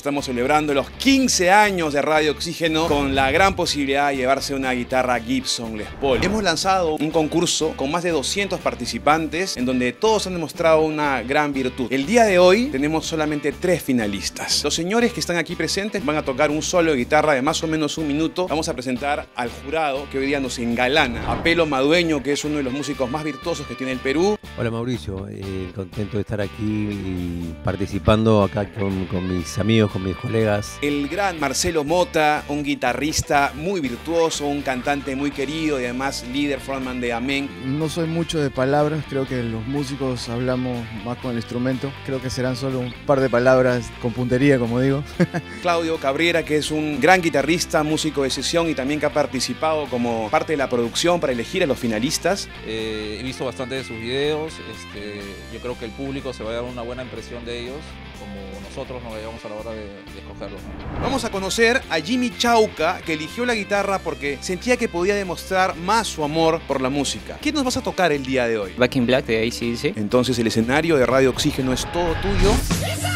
Estamos celebrando los 15 años de Radio Oxígeno con la gran posibilidad de llevarse una guitarra Gibson Les Paul. Hemos lanzado un concurso con más de 200 participantes en donde todos han demostrado una gran virtud. El día de hoy tenemos solamente tres finalistas. Los señores que están aquí presentes van a tocar un solo de guitarra de más o menos un minuto. Vamos a presentar al jurado que hoy día nos engalana. A Pelo Madueño, que es uno de los músicos más virtuosos que tiene el Perú. Hola Mauricio, eh, contento de estar aquí y participando acá con, con mis amigos, con mis colegas. El gran Marcelo Mota, un guitarrista muy virtuoso, un cantante muy querido y además líder frontman de Amén. No soy mucho de palabras, creo que los músicos hablamos más con el instrumento. Creo que serán solo un par de palabras con puntería, como digo. Claudio Cabrera, que es un gran guitarrista, músico de sesión y también que ha participado como parte de la producción para elegir a los finalistas. Eh, he visto bastante de sus videos, este, yo creo que el público se va a dar una buena impresión de ellos, como nosotros nos llevamos a la hora de, de escogerlos. ¿no? Vamos a conocer a Jimmy Chauca, que eligió la guitarra porque sentía que podía demostrar más su amor por la música. ¿Qué nos vas a tocar el día de hoy? Back in Black de ACDC. Entonces el escenario de Radio Oxígeno es todo tuyo.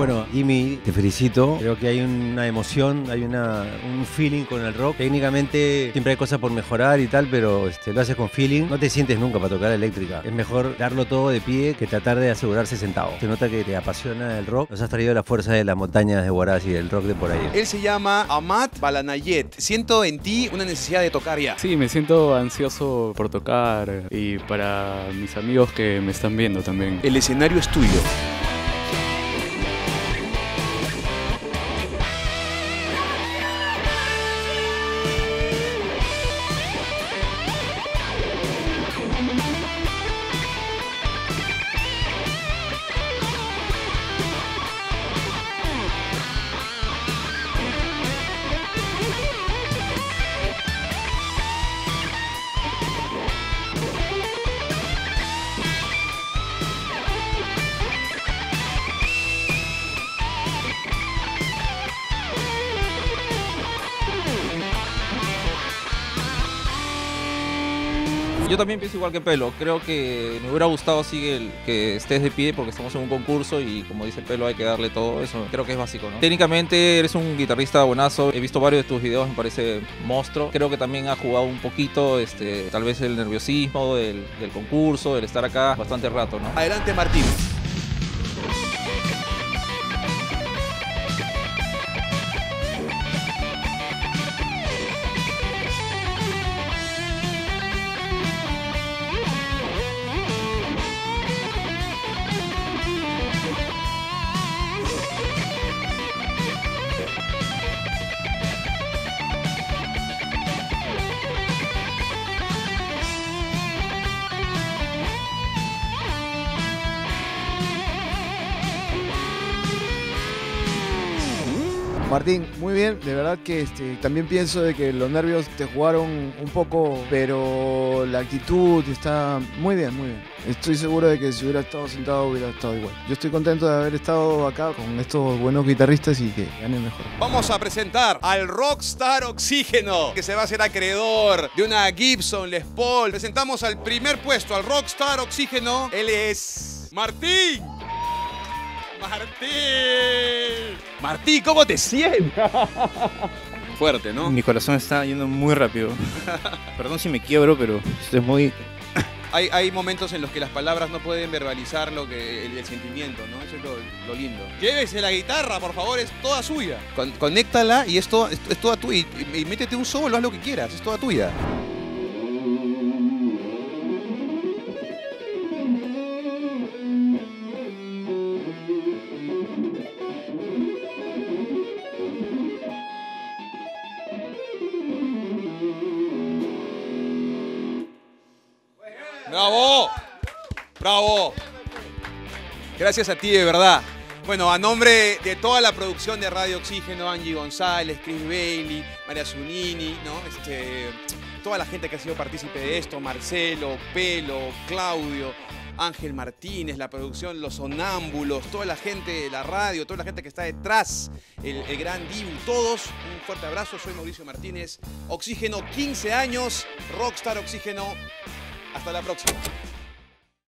Bueno, Jimmy, te felicito. Creo que hay una emoción, hay una, un feeling con el rock. Técnicamente siempre hay cosas por mejorar y tal, pero este, lo haces con feeling. No te sientes nunca para tocar eléctrica. Es mejor darlo todo de pie que tratar de asegurarse sentado. Se nota que te apasiona el rock. Nos has traído la fuerza de las montañas de Huaraz y del rock de por ahí. Él se llama Amat Balanayet. Siento en ti una necesidad de tocar ya. Sí, me siento ansioso por tocar y para mis amigos que me están viendo también. El escenario es tuyo. Yo también pienso igual que Pelo, creo que me hubiera gustado sí el- que estés de pie porque estamos en un concurso y como dice Pelo hay que darle todo, eso creo que es básico. ¿no? Técnicamente eres un guitarrista buenazo, he visto varios de tus videos, me parece monstruo, creo que también ha jugado un poquito, este, tal vez el nerviosismo del, del concurso, el estar acá bastante rato. ¿no? Adelante Martín. Martín, muy bien, de verdad que este, también pienso de que los nervios te jugaron un poco, pero la actitud está muy bien, muy bien. Estoy seguro de que si hubiera estado sentado hubiera estado igual. Yo estoy contento de haber estado acá con estos buenos guitarristas y que ganen mejor. Vamos a presentar al Rockstar Oxígeno, que se va a hacer acreedor de una Gibson Les Paul. Presentamos al primer puesto, al Rockstar Oxígeno. Él es Martín. Martín. Martín, ¿cómo te sientes? Fuerte, ¿no? Mi corazón está yendo muy rápido. Perdón si me quiebro, pero estoy muy... Hay, hay momentos en los que las palabras no pueden verbalizar lo que el, el sentimiento, ¿no? Eso es lo, lo lindo. Llévese la guitarra, por favor, es toda suya. Con- conéctala y es, to- es, es toda tuya. Y, y métete un solo, haz lo que quieras, es toda tuya. ¡Bravo! ¡Bravo! Gracias a ti, de verdad. Bueno, a nombre de toda la producción de Radio Oxígeno, Angie González, Chris Bailey, María Zunini, ¿no? Este, toda la gente que ha sido partícipe de esto, Marcelo, Pelo, Claudio, Ángel Martínez, la producción, los sonámbulos, toda la gente de la radio, toda la gente que está detrás, el, el gran Dibu, todos, un fuerte abrazo, soy Mauricio Martínez, Oxígeno 15 años, Rockstar Oxígeno, hasta la próxima.